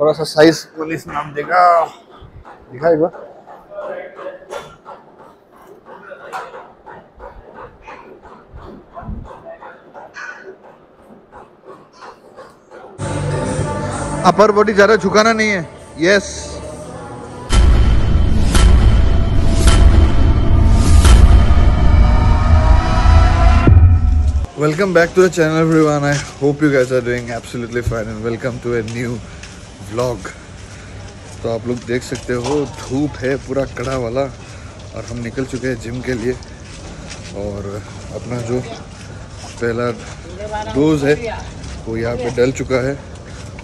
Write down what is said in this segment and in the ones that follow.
थोड़ा सा साइज़ बोले इसमें हम देगा दिखा अपर बॉडी ज़्यादा झुकाना नहीं है। Yes welcome back to the channel I hope you guys are doing absolutely fine and welcome to a new vlog. तो आप लोग देख सकते हो, धूप है पूरा कड़ा वाला और हम निकल चुके हैं जिम के लिए। और अपना जो पहला डोज है, वो यहाँ पे डल चुका है।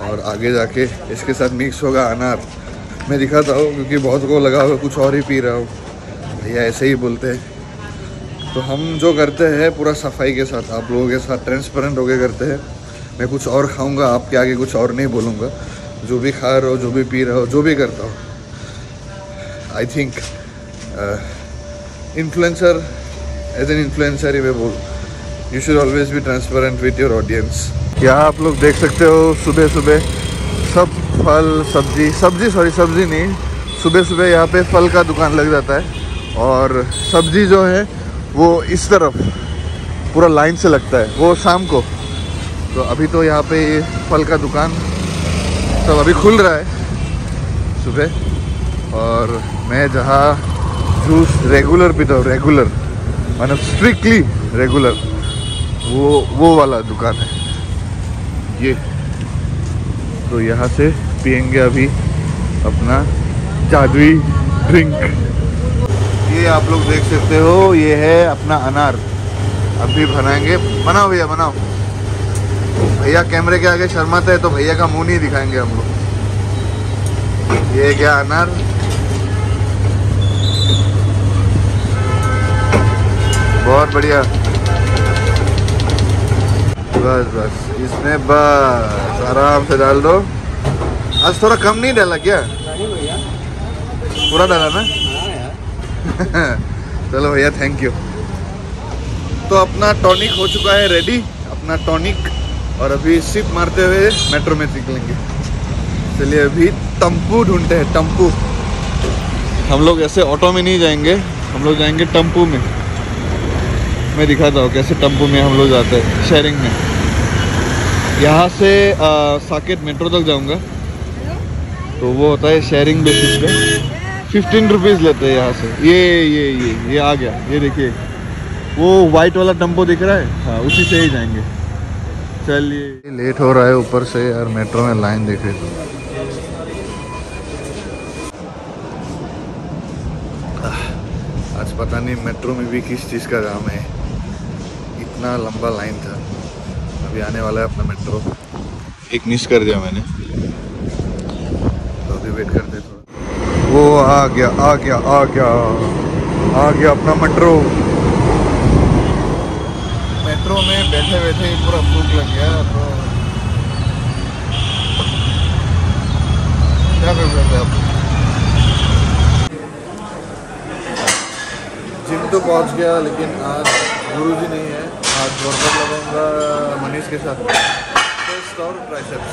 और आगे जाके इसके साथ मिक्स होगा अनार। मैं दिखाता हूँ, क्योंकि बहुत को लगा हुआ कुछ और ही पी रहा हूँ। भैया ऐसे ही बोलते हैं। तो हम जो करते हैं, पूरा सफ़ाई के साथ, आप लोगों के साथ ट्रांसपेरेंट होके करते हैं। मैं कुछ और खाऊँगा, आपके आगे कुछ और नहीं बोलूँगा। जो भी खा रहे हो, जो भी पी रहे हो, जो भी करता हो। I think influencer as an influencer ही मैं बोल you should always be transparent with your audience यहाँ आप लोग देख सकते हो, सुबह सुबह सब फल, सब्ज़ी सब्ज़ी सॉरी सब्ज़ी नहीं, सुबह सुबह यहाँ पे फल का दुकान लग जाता है। और सब्ज़ी जो है, वो इस तरफ़ पूरा लाइन से लगता है, वो शाम को। तो अभी तो यहाँ पे फल का दुकान सब अभी खुल रहा है, सुबह। और मैं जहाँ जूस रेगुलर पीता हूँ रेगुलर मतलब स्ट्रिक्टली रेगुलर वो वो वाला दुकान है। ये। तो यहाँ से पियेंगे अभी अपना जादुई ड्रिंक ये आप लोग देख सकते हो, ये है अपना अनार। अभी बनाएँगे। बनाओ भैया, बनाओ। भैया कैमरे के आगे शर्माते हैं तो भैया का मुँह नहीं दिखाएँगे हम लोग। ये क्या अनार? बहुत बढ़िया। बस बस, इसमें बस, आराम से डाल दो। आज थोड़ा कम नहीं डाला क्या? पूरा डाला ना? चलो भैया थैंक यू तो अपना टॉनिक हो चुका है रेडी अपना टॉनिक और अभी सिप मारते हुए मेट्रो में निकलेंगे। चलिए अभी टम्पू ढूंढते हैं टम्पू हम लोग ऐसे ऑटो में नहीं जाएँगे हम लोग जाएँगे टम्पू में। मैं दिखाता हूँ कैसे टम्पू में हम लोग जाते हैं शेयरिंग में। यहाँ से आ, साकेत मेट्रो तक जाऊँगा। तो वो होता है शेयरिंग बेसिस पे। फिफ्टीन रुपीज़ लेते हैं यहाँ से। ये ये ये ये आ गया। ये देखिए। वो वाइट वाला टम्पो दिख रहा है? हाँ उसी से ही जाएँगे। चलिए। लेट हो रहा है ऊपर से यार मेट्रो में लाइन देखे तो। आज पता नहीं मेट्रो में भी किस चीज़ का काम है। इतना लंबा लाइन था। अभी आने वाला है अपना मेट्रो। एक मिस कर दिया मैंने। तो अभी वेट करते थोड़ा। वो आ गया आ गया आ गया। आ गया अपना मेट्रो। मेट्रो में बैठे बैठे ही पूरा भूख लग गया तो क्या कर सकते आप? जिम तो पहुँच गया लेकिन आज गुरुजी नहीं है। आज वर्कआउट लगाऊँगा मनीष के साथ। चेस्ट और ट्राइसेप्स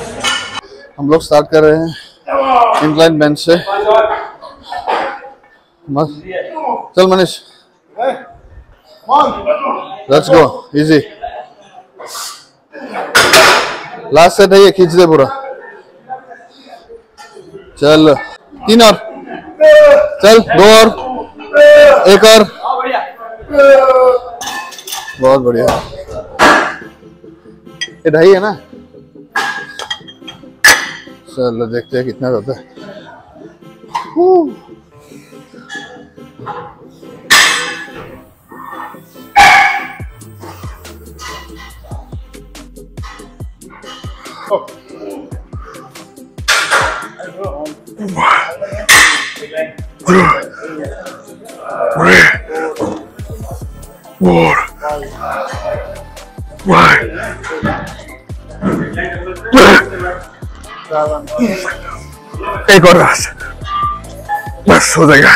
हम लोग स्टार्ट कर रहे हैं इंक्लाइन बेंच से। मस्त। चल Manish. Let's go easy last set है ये खींच दे पूरा चल तीन और चल दो और एक और बहुत बढ़िया ये ढाई है ना चलो देखते हैं कितना होता है War. Why? एक और बस बस हो जाएगा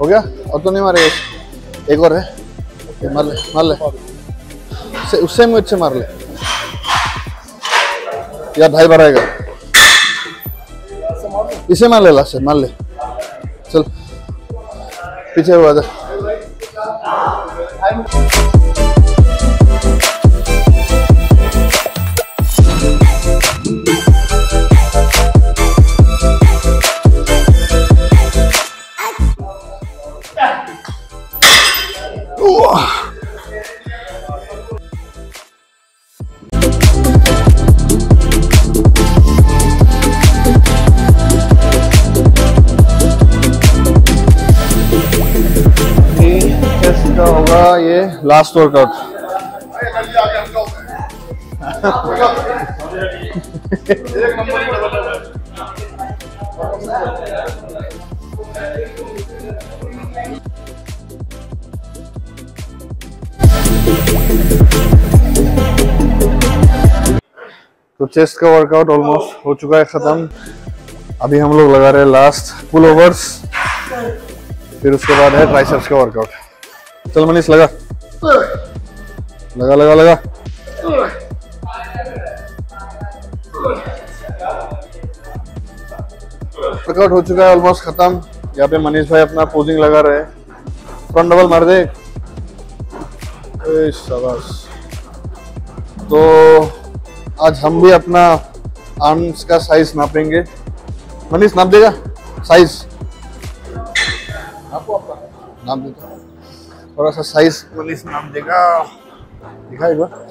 हो गया और तो नहीं मारेगा एक और है ओके, मार ले मार ले से उससे मुझसे मार ले या ढाई बार आएगा। इसे मान ले लास्ट से मान ले। चल। पीछे हुआ जा। का ये लास्ट वर्कआउट तो चेस्ट का वर्कआउट ऑलमोस्ट हो चुका है खत्म। अभी हम लोग लगा रहे हैं लास्ट पुल ओवर्स फिर उसके बाद है ट्राइसेप्स का वर्कआउट चल मनीष, लगा। लगा लगा लगा। वर्कआउट हो चुका है ऑलमोस्ट खत्म। यहाँ पे मनीष भाई अपना पोजिंग लगा रहे हैं। फ्रंट डबल मार दे। तो आज हम भी अपना आर्म्स का साइज़ नापेंगे। मनीष, नाप देगा? साइज़ नाप देगा थोड़ा सा साइज़ मनीष नाप देगा। दिखा एक बार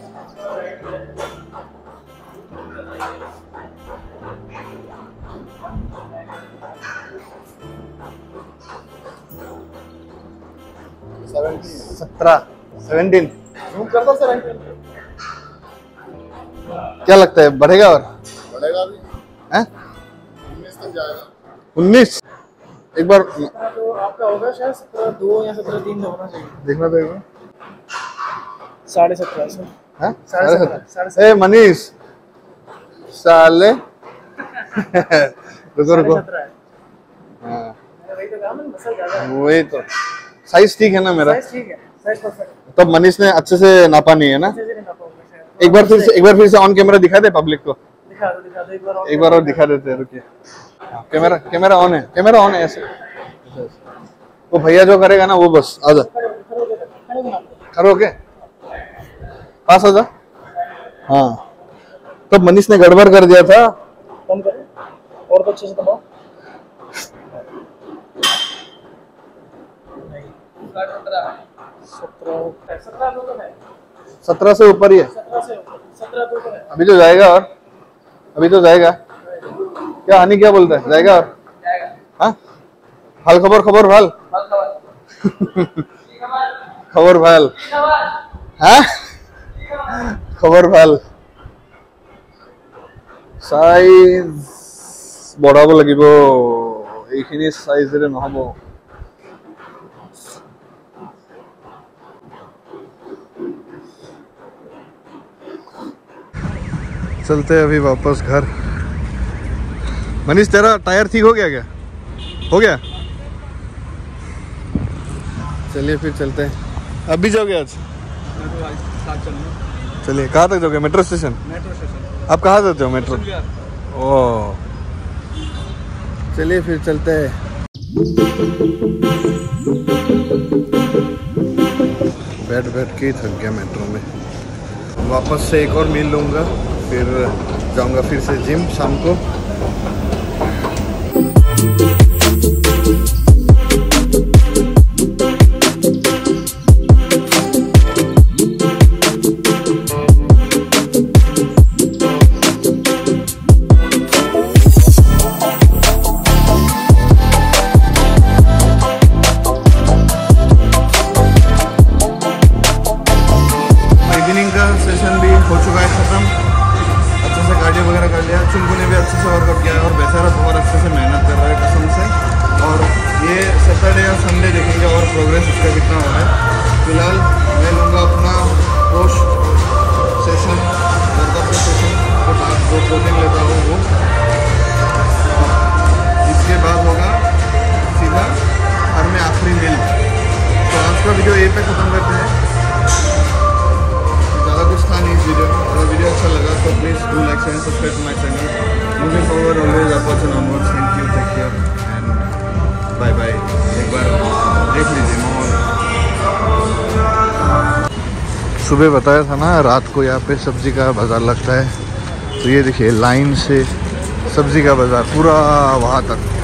सत्रह सेवेंटीन क्या लगता है बढ़ेगा और? बढ़ेगा भी। हैं? उन्नीस तक जाएगा। उन्नीस? एक बार आपका होगा शायद सत्रह दो या सत्रह तीन का होना चाहिए। देखना तो एक बार। साढ़े सत्रह सौ साढ़े साढ़े सत्रह। ए मनीष। साले। रुको रुको। है। हाँ, वही तो है वही तो। साइज़ ठीक है ना मेरा? साइज़ है साइज़ तब मनीष ने अच्छे से नापा नहीं है ना? एक बार फिर से एक बार फिर से ऑन कैमरा दिखा दे पब्लिक को। दिखा दो दिखा दो एक बार और दिखा देते हैं रुकिए। हाँ, कैमरा कैमरा ऑन है कैमरा ऑन है ऐसे। वो भैया जो करेगा ना वो बस आजा खड़े हो खड़े हो खड़े हो। नाप दो। खड़े हो के पास आजा हाँ तब मनीष ने गड़बड़ कर दिया था। कम करो। और तो अच्छे से दबाओ। सत्रह तो है से ऊपर ही है तो है। अभी तो जाएगा और अभी तो जाएगा। क्या हानि क्या बोलता है? जाएगा और? हाँ? हाल खबर खबर भाल खबर ভাল হ্যাঁ খবৰ ভাল সাইজ বঢ়াব লাগিব এইখিনি সাইজেৰে নহ'ব चलते हैं अभी वापस घर मनीष तेरा टायर ठीक हो गया क्या हो गया चलिए फिर चलते हैं। अब भी जाओगे आज? चलिए कहाँ तक जाओगे? Metro station? Metro station. आप कहाँ जाते हो मेट्रो? ओ। चलिए फिर चलते हैं। बैठ बैठ के ही थक गया मेट्रो में। वापस से एक और मील लूँगा फिर जाऊँगा फिर से जिम शाम को। Upwards and onwards. Thank you take care, bye bye bye. एक बार देख लीजिए माहौल सुबह बताया था ना रात को यहाँ पे सब्ज़ी का बाज़ार लगता है तो ये देखिए लाइन से सब्ज़ी का बाज़ार पूरा वहाँ तक